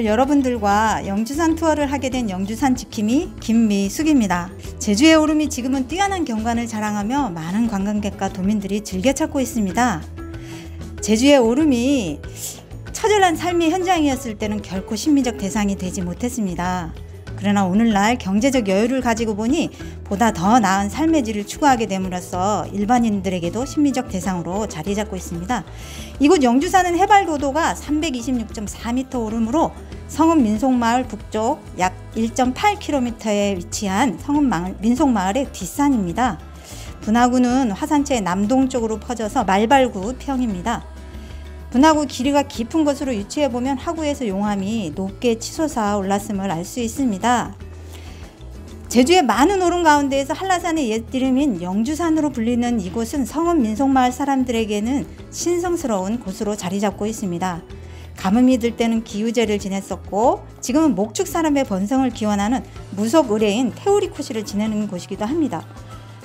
오늘 여러분들과 영주산 투어를 하게 된 영주산 지킴이 김미숙입니다. 제주의 오름이 지금은 뛰어난 경관을 자랑하며 많은 관광객과 도민들이 즐겨 찾고 있습니다. 제주의 오름이 처절한 삶의 현장이었을 때는 결코 신비적 대상이 되지 못했습니다. 그러나 오늘날 경제적 여유를 가지고 보니 보다 더 나은 삶의 질을 추구하게 됨으로써 일반인들에게도 심리적 대상으로 자리 잡고 있습니다. 이곳 영주산은 해발 고도가 326.4m 오름으로 성읍 민속마을 북쪽 약 1.8km에 위치한 성읍 민속마을의 뒷산입니다. 분화구는 화산체 남동쪽으로 퍼져서 말발구 평입니다. 분화구 길이가 깊은 곳으로 유추해 보면 하구에서 용암이 높게 치솟아 올랐음을 알 수 있습니다. 제주의 많은 오름 가운데에서 한라산의 옛 이름인 영주산으로 불리는 이곳은 성읍 민속마을 사람들에게는 신성스러운 곳으로 자리 잡고 있습니다. 가뭄이 들 때는 기우제를 지냈었고 지금은 목축 사람의 번성을 기원하는 무속 의뢰인 태우리코시를 지내는 곳이기도 합니다.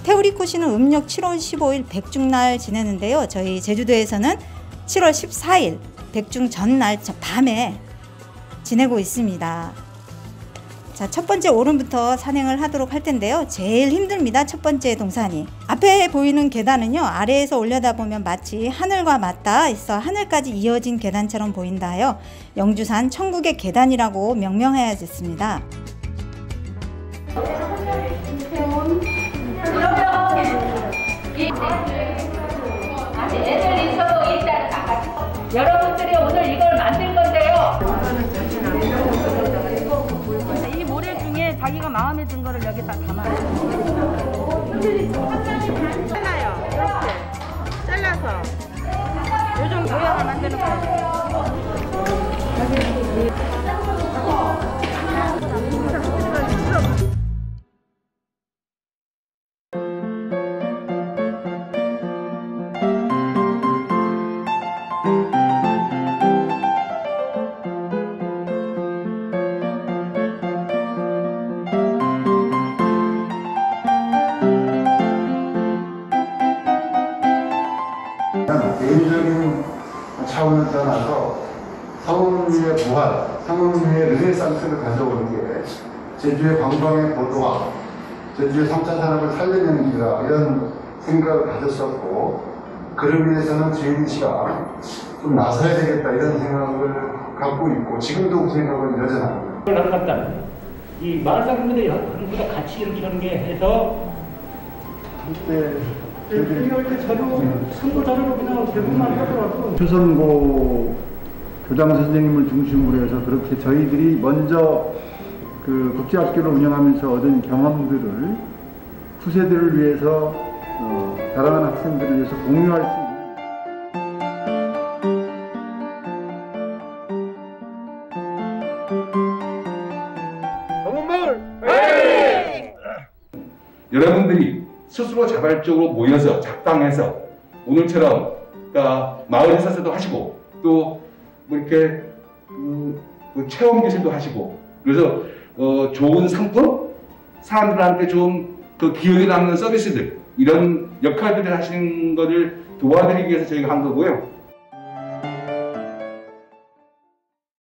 태우리코시는 음력 7월 15일 백중날 지내는데요. 저희 제주도에서는 7월 14일 백중 전날 밤에 지내고 있습니다. 자, 첫 번째 오름부터 산행을 하도록 할 텐데요. 제일 힘듭니다. 첫 번째 동산이. 앞에 보이는 계단은요, 아래에서 올려다보면 마치 하늘과 맞닿아 있어 하늘까지 이어진 계단처럼 보인다요. 영주산 천국의 계단이라고 명명해야겠습니다. 여러분들이 오늘 이걸 만든 건데요. 이 모래 중에 자기가 마음에 든 거를 여기다 담아요. 잘라요. 이렇게 잘라서 요즘 모양을 만드는 거예요. 개인적인 차원을 떠나서 성운리의 부활, 성운리의 르네상스를 가져오는 게 제주의 관광의 보도와 제주의 3차 산업을 살려내는 길이다 이런 생각을 가졌었고 그를 위해서는 주인 씨가 좀 나서야 되겠다 이런 생각을 갖고 있고 지금도 그 생각은 여전합니다. 갖다 이 마을 사람들이 한보다 같이 이렇게 하는 게 해서 그때 표선고 교장 선생님을 중심으로 해서 그렇게 저희들이 먼저 그 국제학교를 운영하면서 얻은 경험들을 후세들을 위해서 어, 다양한 학생들을 위해서 공유할 수 있는 여러분들이 스스로 자발적으로 모여서 작당해서 오늘처럼 그러니까 마을 행사도 하시고 또 뭐 이렇게 그, 그 체험 기술도 하시고 그래서 어, 좋은 상품 사람들한테 좀 그 기억에 남는 서비스들 이런 역할들을 하시는 것을 도와드리기 위해서 저희가 한 거고요.